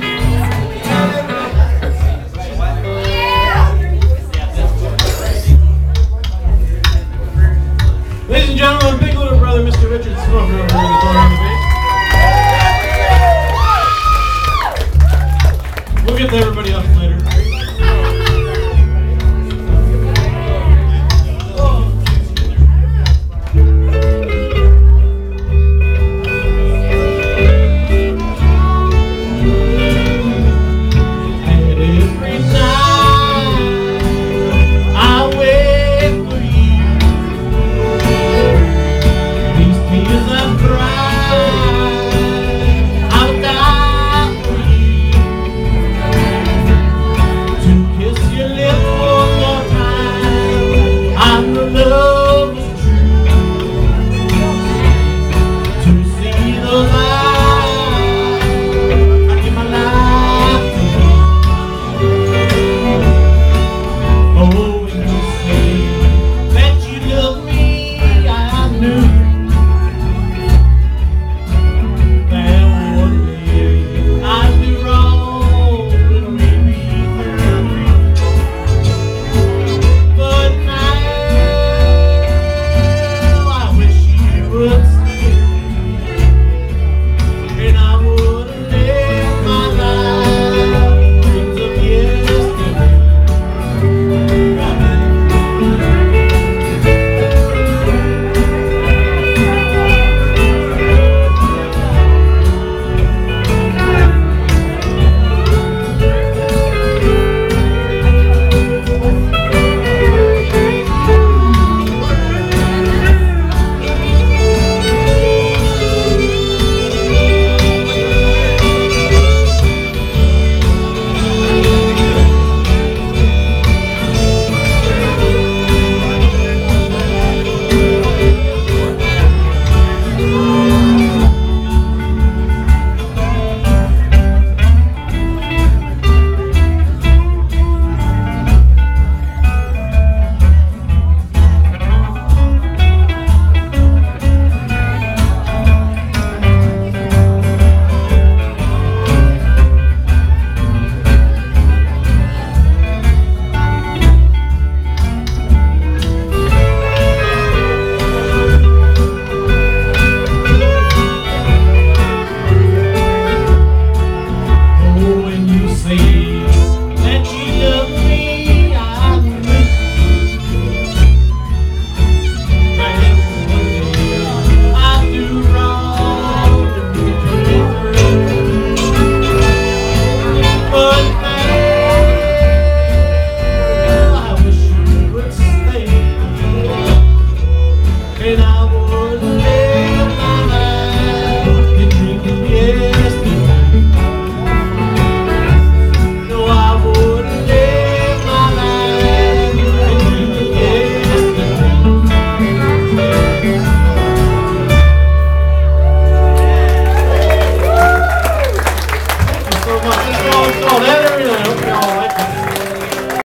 ready.